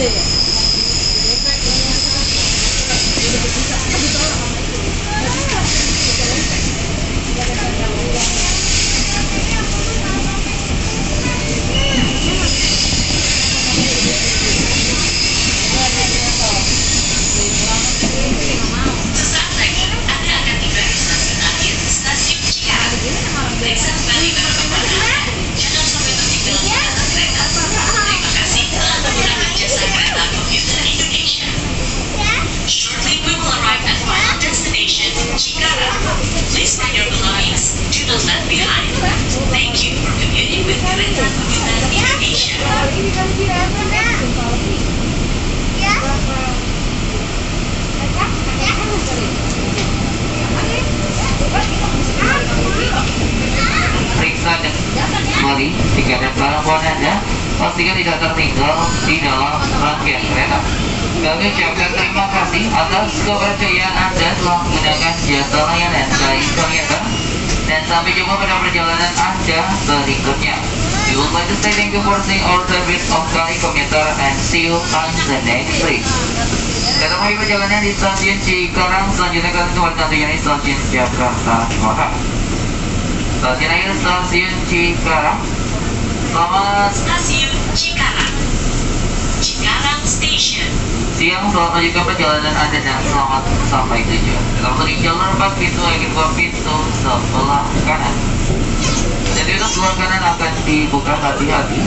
Sí. Pastikan tidak tertinggal di dalam rangkaian kereta. Kami ucapkan terima kasih atas kepercayaan Anda telah menggunakan jasa layanan KAI Komuter dan sampai jumpa pada perjalanan Anda berikutnya. We would like to say thank you for seeing our service of KAI Komuter and see you on the next trip. Kita mulai perjalanan di stasiun Cikarang, selanjutnya kami kembali tentunya di stasiun Jakarta Kota. Stasiun akhir stasiun Cikarang. Selamat Stasiun Cikarang. Cikarang Station. siang, selamat melanjutkan perjalanan Anda dan selamat sampai tujuan. Kita beri jalur 4 pintu yang kedua pintu sebelah kanan. Dan itu sebelah kanan akan dibuka. Hati-hati,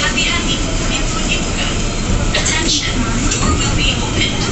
hati-hati. Pintu dibuka. Attention, door will be opened.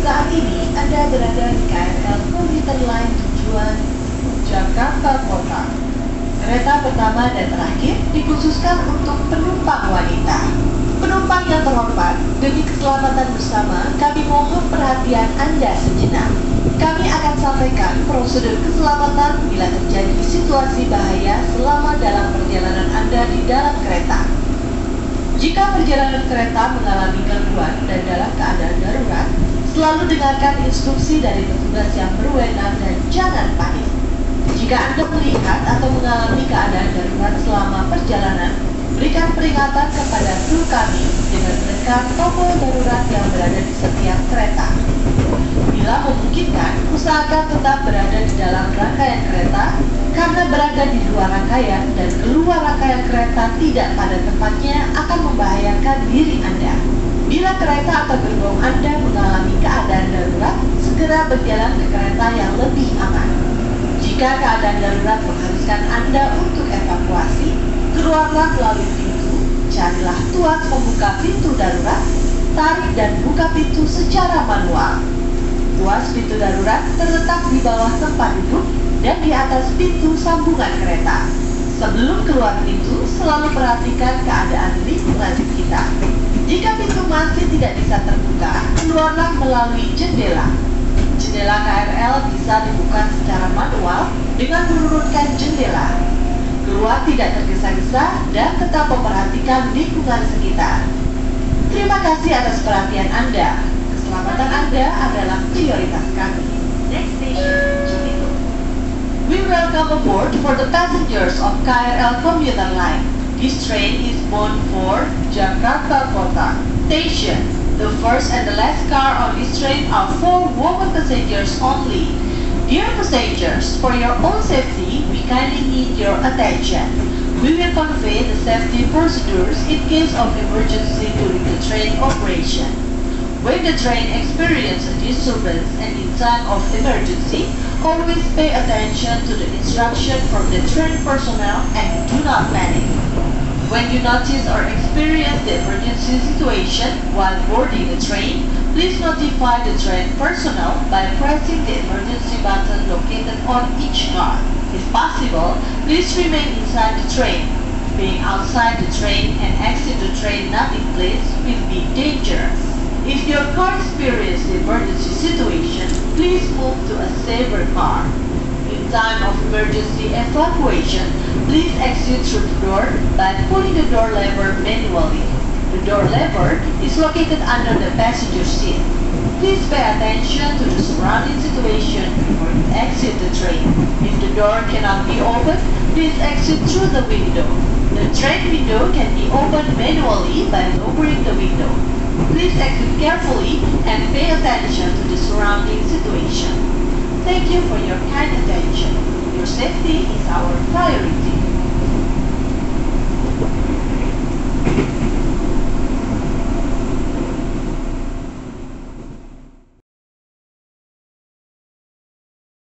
Saat ini Anda berada di KRL Komuter Line tujuan Jakarta Kota. Kereta pertama dan terakhir dikhususkan untuk penumpang wanita. Penumpang yang terhormat, demi keselamatan bersama, kami mohon perhatian Anda sejenak. Kami akan sampaikan prosedur keselamatan bila terjadi situasi bahaya selama dalam perjalanan Anda di dalam kereta. Jika perjalanan kereta mengalami gangguan dan dalam keadaan darurat, selalu dengarkan instruksi dari petugas yang berwenang dan jangan panik. Jika Anda melihat atau mengalami keadaan darurat selama perjalanan, berikan peringatan kepada kru kami dengan menekan tombol darurat yang berada di setiap kereta. Bila memungkinkan, usahakan tetap berada di dalam rangkaian kereta karena berada di luar rangkaian dan keluar rangkaian kereta tidak pada tempatnya akan membahayakan diri Anda. Bila kereta atau gerbong Anda mengalami keadaan darurat, segera berjalan ke kereta yang lebih aman. Jika keadaan darurat mengharuskan Anda untuk evakuasi, keluarlah melalui pintu, carilah tuas pembuka pintu darurat, tarik dan buka pintu secara manual. Tuas pintu darurat terletak di bawah tempat duduk dan di atas pintu sambungan kereta. Sebelum keluar pintu, selalu perhatikan keadaan lingkungan sekitar. Jika pintu masih tidak bisa terbuka, keluarlah melalui jendela. Jendela KRL bisa dibuka secara manual dengan menurunkan jendela. Keluar tidak tergesa-gesa dan tetap memperhatikan lingkungan sekitar. Terima kasih atas perhatian Anda. Keselamatan Anda adalah prioritas kami. Next station, Cibinong. We welcome aboard for the passengers of KRL commuter line. This train is bound for Jakarta Kota. Station. The first and the last car on this train are for women passengers only. Dear passengers, for your own safety, we kindly need your attention. We will convey the safety procedures in case of emergency during the train operation. When the train experiences a disturbance and in time of emergency, always pay attention to the instruction from the train personnel and do not panic. When you notice or experience the emergency situation while boarding the train, please notify the train personnel by pressing the emergency button located on each car. If possible, please remain inside the train. Being outside the train and exit the train not in place will be dangerous. If your car experiences emergency situation, please move to a safer car. Time of emergency evacuation, please exit through the door by pulling the door lever manually. The door lever is located under the passenger seat. Please pay attention to the surrounding situation before you exit the train. If the door cannot be opened, please exit through the window. The train window can be opened manually by lowering the window. Please exit carefully and pay attention to the surrounding situation. Thank you for your kind attention. Your safety is our